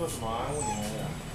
说什么啊？问你们的。